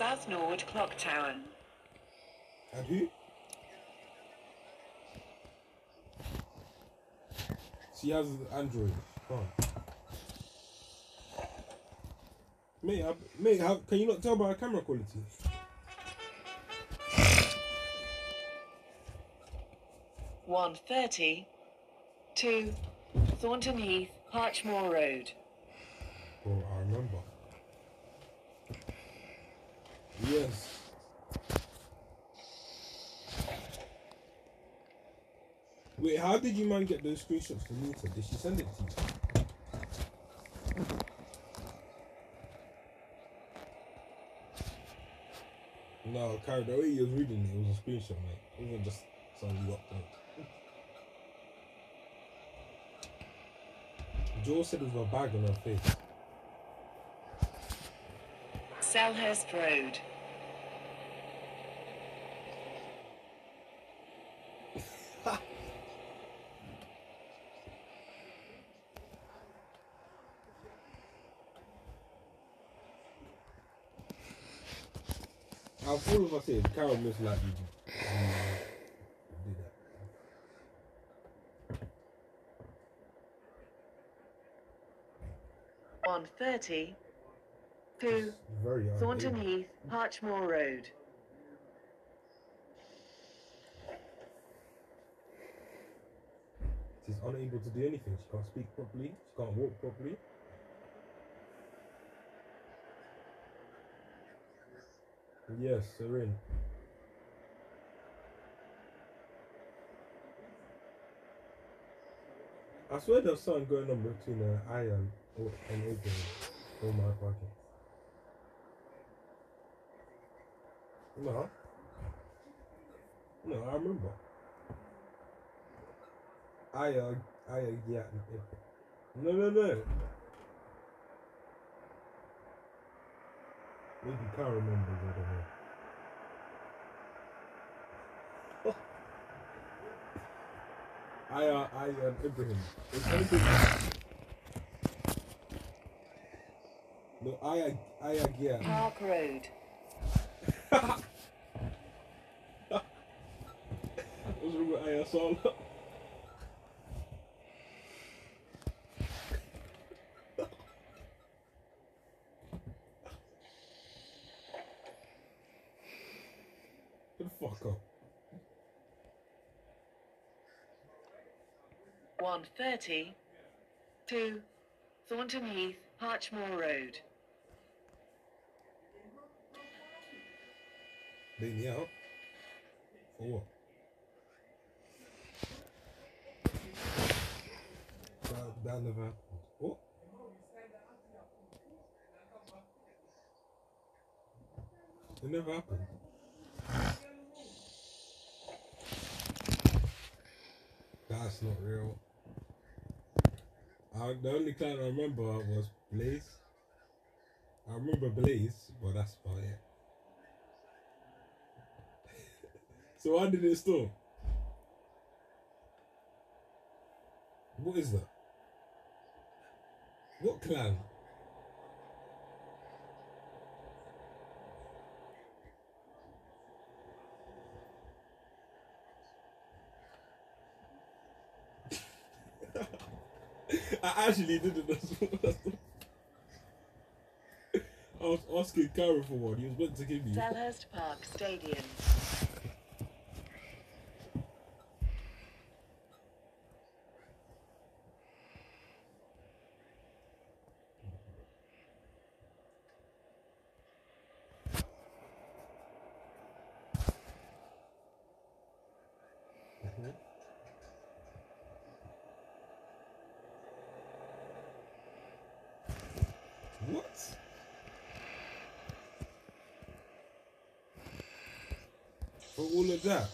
South Norwood Clock Tower. And who? She has Android. Can't. Mate, I, mate, how, can you not tell by her camera quality? One thirty to Thornton Heath, Parchmore Road. Bro, I remember. Yes. Wait, how did you man get those screenshots from Nita? Did she send it to you? No, Carrie, the way you was reading it, it was a screenshot, mate. It wasn't just something you upload. Joel said it was a bag on her face. Selhurst Road. I'll all of us say Carol most likely did that. One thirty to very Thornton. Heath, Parchmore Road. She's unable to do anything. She can't speak properly. She can't walk properly. Yes, Serene. I swear there's something going on between uh, I and, and Adrian. Oh my fucking. No. No, I remember. I uh, I uh, yeah. No, no, no. Maybe Carl remembers. I don't know. I uh, I uh, Ibrahim. It's anything. No, I I uh, yeah. Park Road. With Aya Sala? Get the fuck up. One thirty to Thornton Heath, Parchmore Road. Beat me out. For what? That, never happened. What? It never happened. That's not real. I, the only client I remember was Blaze. I remember Blaze, but that's about it. So why did it stop? What is that? I actually didn't. That's what- I was asking Karen for one. He was meant to give me. Selhurst Park Stadium. What? For all of that?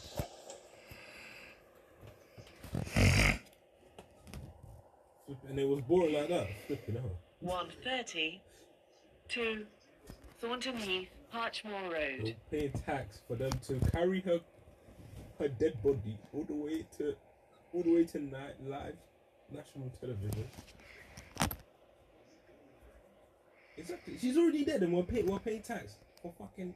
And it was boring like that. Flipping hell. One thirty to Thornton Heath, Parchmore They'll Road. pay tax for them to carry her her dead body all the way to all the way to night live national television. Exactly. She's already dead and we're paying we're paying tax for fucking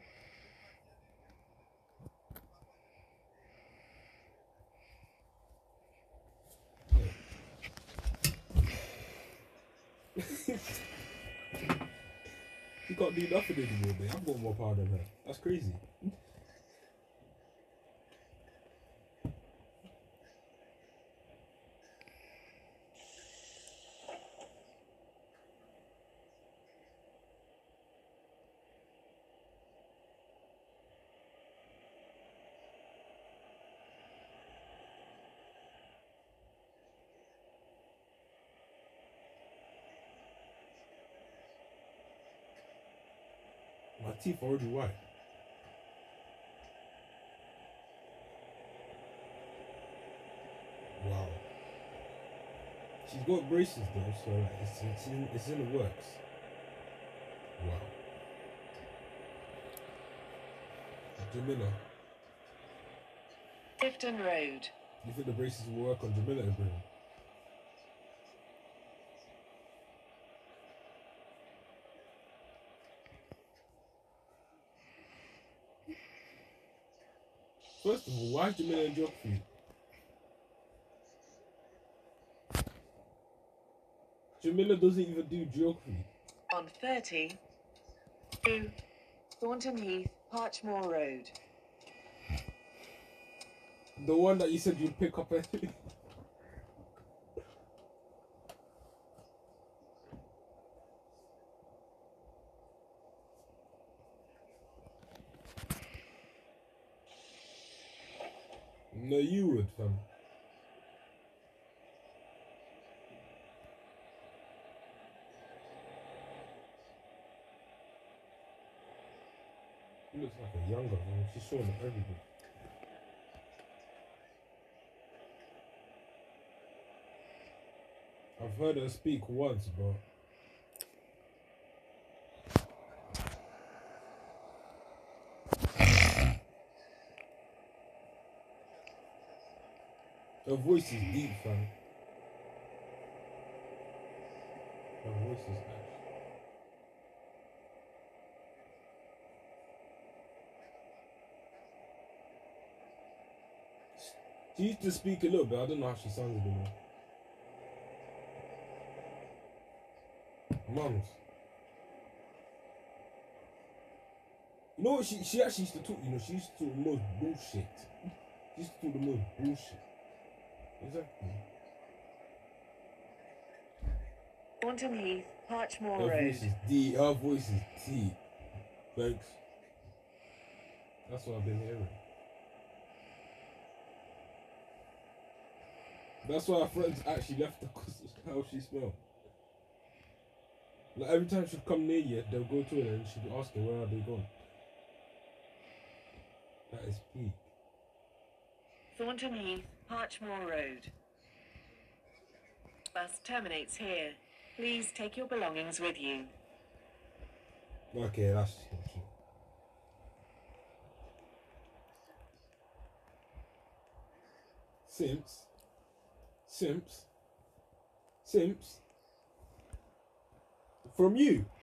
She can't do nothing anymore, man. I've got more power than her. That's crazy. Already white. Wow. She's got braces though, so like, it's, it's, in, it's in the works. Wow. Jamila, Clifton Road. you think the braces will work on Jamila Ibrahim? First of all, why is Jamila in geography? Jamila doesn't even do geography. On 30 to Thornton Heath, Parchmore Road. The one that you said you'd pick up. would, fam. He looks like a younger one. She's showing everything. I've heard her speak once, but her voice is deep, fam. Her voice is ash. She used to speak a little bit. I don't know how she sounds anymore. Mums. You know? She, she actually used to talk, you know, she used to talk the most bullshit. She used to talk the most bullshit. Exactly. Thornton Heath, Parchmore Her Road. voice is deep. Her voice is deep. Thanks. That's what I've been hearing. That's why her friends actually left her because how she smelled. Like every time she'd come near you, they'll go to her and she'd ask her where are they gone. That is peak. Thornton Heath, Parchmore Road. Bus terminates here. Please take your belongings with you. Okay, that's. Simps. Simps. Simps. From you.